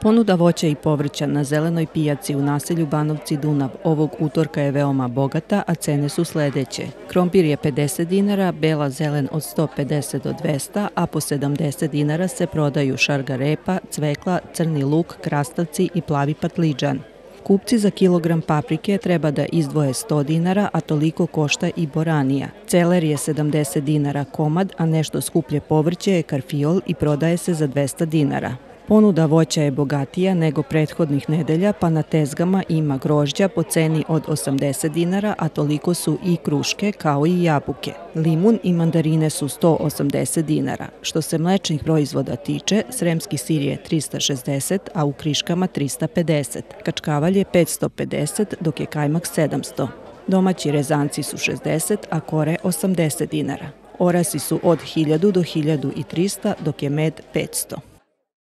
Ponuda voća i povrća na zelenoj pijaci u naselju Banovci Dunav ovog utorka je veoma bogata, a cene su sledeće. Krompir je 50 dinara, bela zelen od 150 do 200, a po 70 dinara se prodaju šarga repa, cvekla, crni luk, krastavci i plavi patliđan. Kupci za kilogram paprike treba da izdvoje 100 dinara, a toliko košta i boranija. Celer je 70 dinara komad, a nešto skuplje povrće je karfiol i prodaje se za 200 dinara. Ponuda voća je bogatija nego prethodnih nedelja, pa na tezgama ima grožđa po ceni od 80 dinara, a toliko su i kruške kao i jabuke. Limun i mandarine su 180 dinara. Što se mlečnih proizvoda tiče, sremski sir je 360, a u kriškama 350. Kačkavalj je 550, dok je kajmak 700. Domaći rezanci su 60, a kore 80 dinara. Orasi su od 1000 do 1300, dok je med 500.